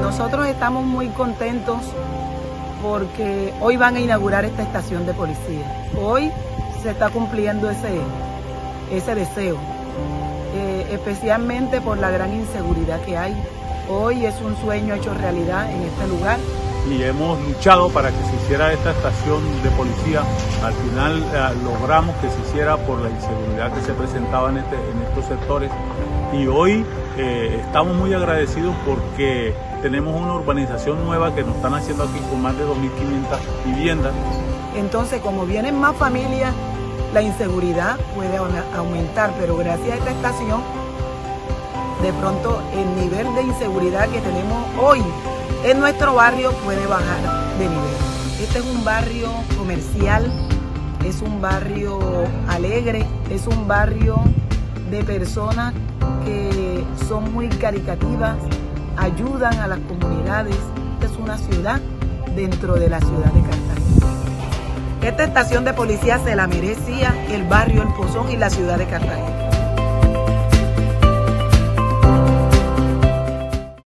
Nosotros estamos muy contentos porque hoy van a inaugurar esta estación de policía. Hoy se está cumpliendo ese, ese deseo, eh, especialmente por la gran inseguridad que hay. Hoy es un sueño hecho realidad en este lugar. Y hemos luchado para que se hiciera esta estación de policía. Al final eh, logramos que se hiciera por la inseguridad que se presentaba en, este, en estos sectores. Y hoy eh, estamos muy agradecidos porque tenemos una urbanización nueva que nos están haciendo aquí con más de 2.500 viviendas. Entonces, como vienen más familias, la inseguridad puede aumentar, pero gracias a esta estación, de pronto el nivel de inseguridad que tenemos hoy en nuestro barrio puede bajar de nivel. Este es un barrio comercial, es un barrio alegre, es un barrio de personas que son muy caricativas, ayudan a las comunidades. Esta es una ciudad dentro de la ciudad de Cartagena. Esta estación de policía se la merecía el barrio El Pozón y la ciudad de Cartagena.